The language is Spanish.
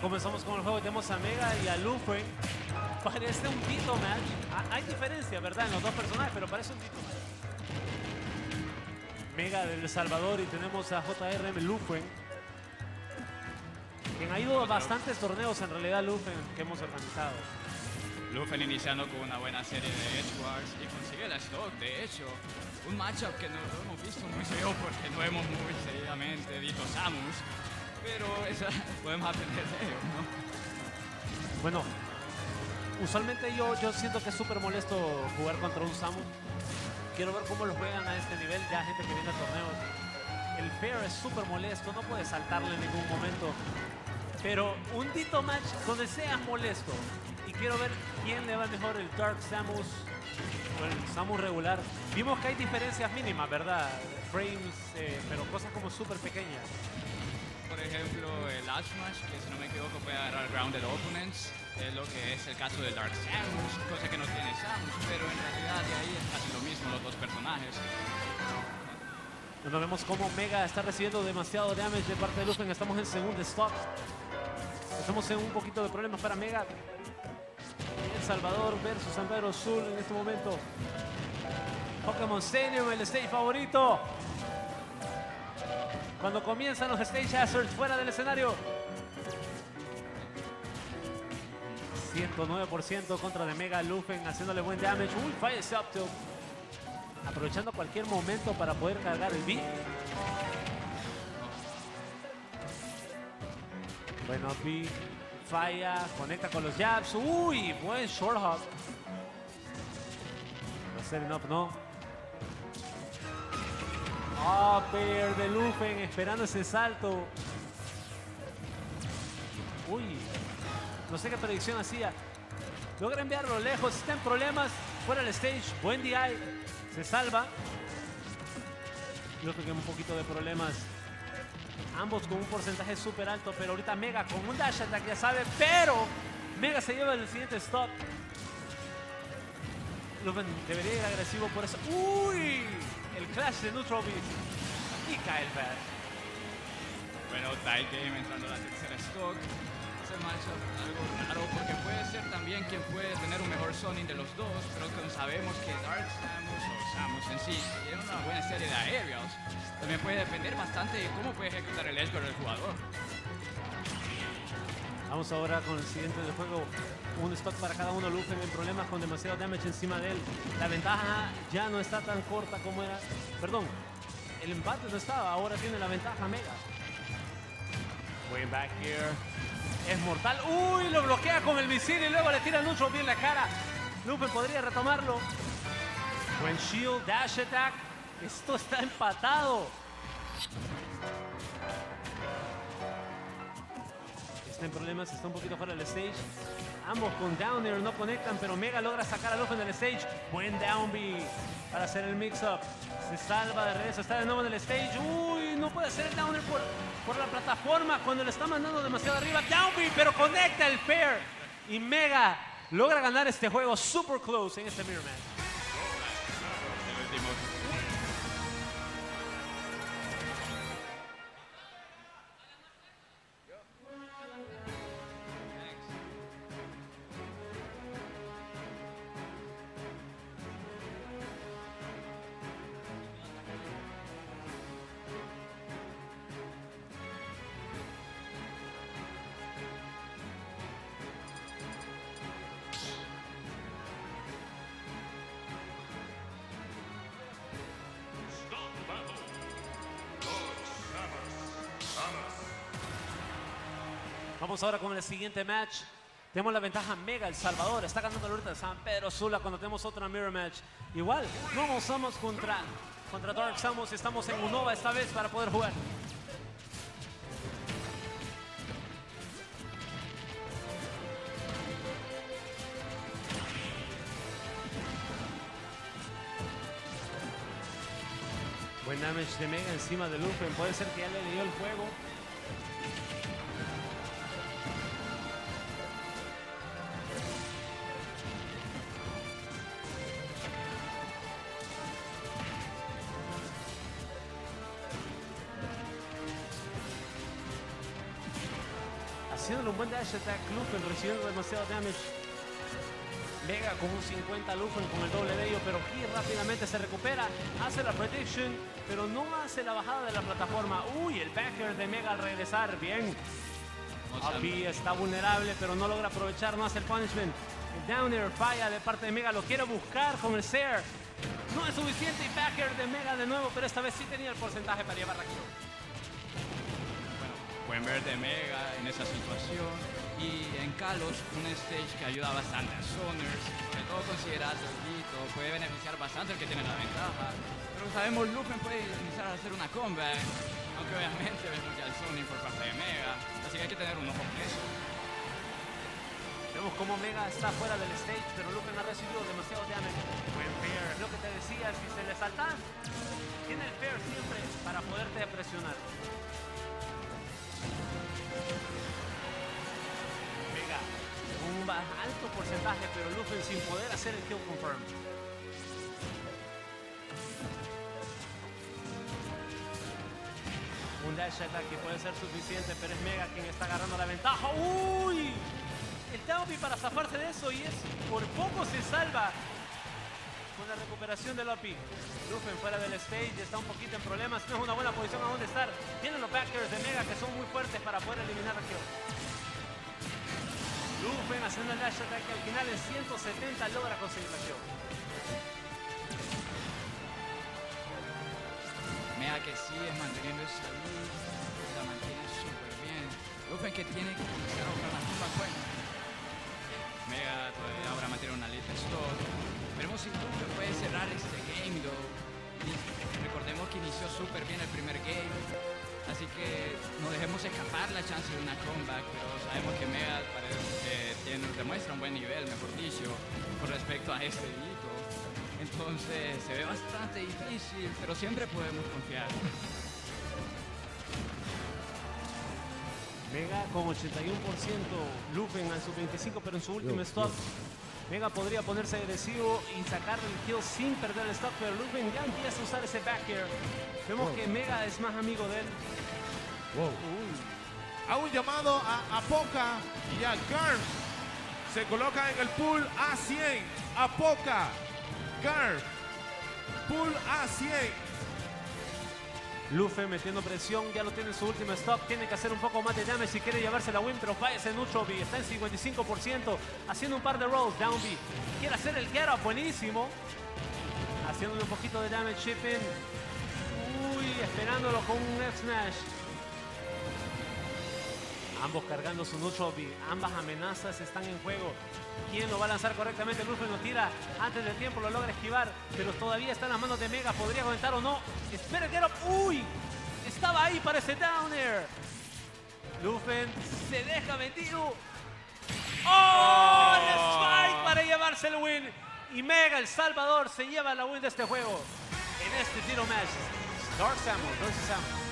Comenzamos con el juego. Tenemos a Mega y a Luffy. Parece un Tito match. Ah, Hay diferencia, ¿verdad? En los dos personajes, pero parece un Tito match. Mega del El Salvador y tenemos a JRM Luffy. Quien ha ido a bastantes torneos en realidad, Luffy, que hemos organizado. Lufen iniciando con una buena serie de Edge Wars y consigue el stock. De hecho, un matchup que no lo hemos visto muy seguido porque no hemos muy seguidamente visto Samus. Pero esa, podemos aprender de ello, ¿no? Bueno, usualmente yo, yo siento que es súper molesto jugar contra un Samus. Quiero ver cómo lo juegan a este nivel, ya gente que viene a torneos. El fair es súper molesto, no puedes saltarle en ningún momento. Pero un Dito match donde sea molesto. Y quiero ver quién le va mejor, el Dark Samus o el Samus regular. Vimos que hay diferencias mínimas, ¿verdad? Frames, eh, pero cosas como súper pequeñas. Por ejemplo, el Ash Smash, que si no me equivoco puede agarrar Grounded Opponents, es lo que es el caso de Dark Samus, cosa que no tiene Samus, pero en realidad de ahí es casi lo mismo los dos personajes. Bueno, vemos cómo Mega está recibiendo demasiado damage de parte de Lufen. Estamos en segundo stop. Estamos en un poquito de problemas para Mega. El Salvador versus San Pedro en este momento. Pokémon Stadium, el stage favorito. Cuando comienzan los stage hazards fuera del escenario. 109% contra de Mega Lufen haciéndole buen damage. Uy, ese up tilt. Aprovechando cualquier momento para poder cargar el beat. Bueno, B falla, conecta con los jabs. Uy, buen short hop. Enough, no. Ah, Pair de Lufen esperando ese salto. Uy, no sé qué predicción hacía. Logra enviarlo lejos, está en problemas. Fuera del stage, buen DI. Se salva. Lufen que un poquito de problemas. Ambos con un porcentaje súper alto, pero ahorita Mega con un dash attack, ya sabe, pero Mega se lleva el siguiente stop. Lufen debería ir agresivo por eso. ¡Uy! El clash de Neutral Beast. Y el bash. Bueno, tie game entrando a la tercera stock. Ese matchup algo raro porque puede ser también quien puede tener un mejor zoning de los dos, pero como sabemos que Dark Samus o Samus en sí tiene una buena serie de aerials, también puede depender bastante de cómo puede ejecutar el edge del jugador. Vamos ahora con el siguiente del juego. Un stock para cada uno. Lufen en problemas con demasiado damage encima de él. La ventaja ya no está tan corta como era. Perdón, el empate no estaba. Ahora tiene la ventaja Mega. Way back here. Es mortal. Uy, lo bloquea con el misil y luego le tira neutral bien la cara. Lufen podría retomarlo. Buen shield, dash attack. Esto está empatado. Está en problemas, está un poquito fuera del stage. Ambos con down air no conectan, pero Mega logra sacar a Lufen del stage. Buen down para hacer el mix-up. Se salva de regreso, está de nuevo en el stage. Uy, no puede hacer el down air por, por la plataforma cuando le está mandando demasiado arriba. Down pero conecta el fair. Y Mega logra ganar este juego super close en este mirror match. Vamos ahora con el siguiente match. Tenemos la ventaja Mega El Salvador. Está ganando ahorita San Pedro Sula cuando tenemos otra mirror match. Igual, Normal Samus contra, contra Dark Samus. Estamos en Unova esta vez para poder jugar. Buen damage de Mega encima de Lufen. Puede ser que ya le dio el juego. Haciéndole un buen dash attack. Lufen recibiendo demasiado damage. Vega con un 50 Lufen con el doble de ello, pero aquí rápidamente se recupera, hace la prediction, pero no hace la bajada de la plataforma. Uy, el backer de Mega al regresar, bien. Api está vulnerable, pero no logra aprovechar, no hace el punishment. El downer falla de parte de Mega, lo quiere buscar con el Sear. No es suficiente y backer de Mega de nuevo, pero esta vez sí tenía el porcentaje para llevar la kill. Bueno, pueden ver de Mega en esa situación. Y en Kalos, un stage que ayuda bastante a Soners, sobre todo considerando el hito, puede beneficiar bastante el que tiene la ventaja. Pero sabemos, Lupen puede iniciar a hacer una comeback, aunque obviamente vemos ya el zoning por parte de Mega, así que hay que tener un ojo con eso. Vemos cómo Mega está fuera del stage, pero Lupen ha recibido demasiado damage. Buen fair. Lo que te decía, si se le salta, tiene el fair siempre para poderte presionar. Alto porcentaje, pero Lupen sin poder hacer el kill confirm. Un dash attack que puede ser suficiente, pero es Mega quien está agarrando la ventaja. ¡Uy! El Taobi para zafarse de eso y es por poco se salva con la recuperación de Lopi. Lufen fuera del stage, está un poquito en problemas, no es una buena posición a donde estar. Tienen los backers de Mega que son muy fuertes para poder eliminar a Kyo. Lufen haciendo el dash attack al final en 170 logra la Kyo. Mega que sigue manteniendo esa luz, la mantiene súper bien. Lufen que tiene que iniciar a buscar las tumbas buenas. Mega todavía ahora mantiene una lista stop. Veremos si Lufen puede cerrar este game, though. Recordemos que inició súper bien el primer game. Escapar la chance de una comeback, pero sabemos que Mega parece que tiene, demuestra un buen nivel, mejor dicho, con respecto a este hito. Entonces se ve bastante difícil, pero siempre podemos confiar. Mega con 81%, Lufen al sub 25, pero en su último stop. Mega podría ponerse agresivo y sacar el kill sin perder el stop, pero Lufen ya empieza a usar ese back air. Vemos que Mega es más amigo de él. Wow. A un llamado a Apoca y a Garf. Se coloca en el pool A100. Apoca, Garf, pool A100. Lufen metiendo presión, ya lo tiene en su último stop. Tiene que hacer un poco más de damage si quiere llevarse la win, pero falla ese Nucho B. Está en 55%, haciendo un par de rolls. Down B. Quiere hacer el get up, buenísimo. Haciéndole un poquito de damage shipping. Uy, esperándolo con un F smash. Ambos cargando su B. Ambas amenazas están en juego. ¿Quién lo va a lanzar correctamente? Lufen lo tira antes del tiempo, lo logra esquivar, pero todavía está en las manos de Mega. ¿Podría conectar o no? Espera el get up. ¡Uy! Estaba ahí para ese down air. Lufen se deja metido. ¡Oh! El spike para llevarse el win. Y Mega, El Salvador, se lleva la win de este juego. En este tiro match. Dark Samus versus Samus.